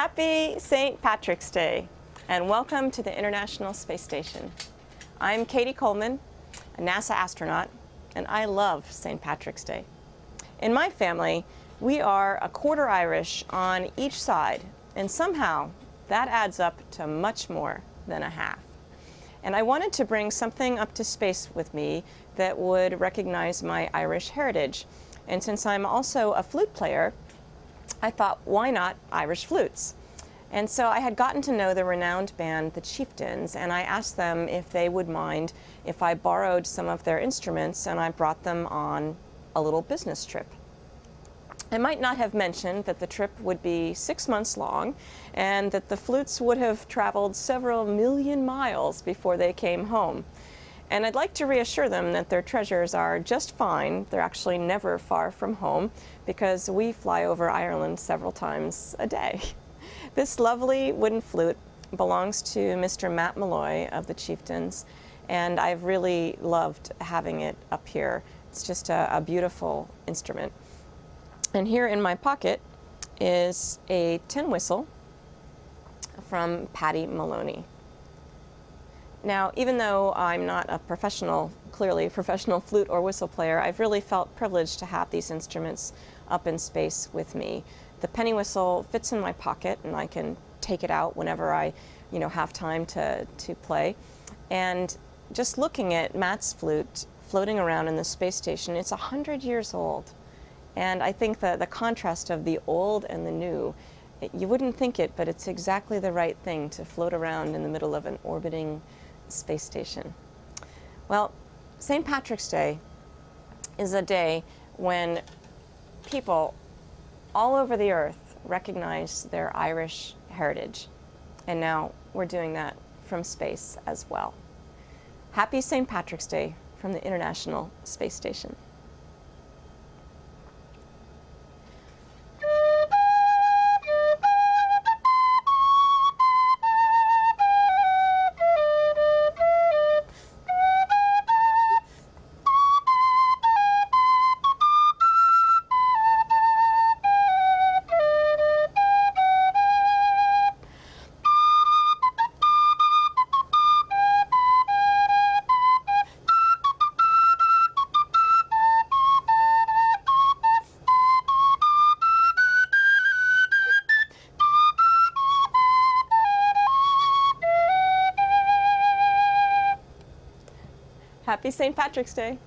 Happy St. Patrick's Day and welcome to the International Space Station. I'm Cady Coleman, a NASA astronaut, and I love St. Patrick's Day. In my family, we are a quarter Irish on each side, and somehow that adds up to much more than a half. And I wanted to bring something up to space with me that would recognize my Irish heritage. And since I'm also a flute player, I thought, why not Irish flutes? And so I had gotten to know the renowned band, the Chieftains, and I asked them if they would mind if I borrowed some of their instruments and I brought them on a little business trip. I might not have mentioned that the trip would be six months long and that the flutes would have traveled several million miles before they came home. And I'd like to reassure them that their treasures are just fine. They're actually never far from home because we fly over Ireland several times a day. This lovely wooden flute belongs to Mr. Matt Molloy of the Chieftains, and I've really loved having it up here. It's just a, a beautiful instrument. And here in my pocket is a tin whistle from Paddy Moloney. Now, even though I'm not a professional, clearly a professional flute or whistle player, I've really felt privileged to have these instruments up in space with me. The penny whistle fits in my pocket and I can take it out whenever I, you know, have time to, to play. And just looking at Matt's flute floating around in the space station, it's 100 years old. And I think that the contrast of the old and the new, you wouldn't think it, but it's exactly the right thing to float around in the middle of an orbiting space station. Well, St. Patrick's Day is a day when people all over the earth recognize their Irish heritage. And now we're doing that from space as well. Happy St. Patrick's Day from the International Space Station. Happy St. Patrick's Day.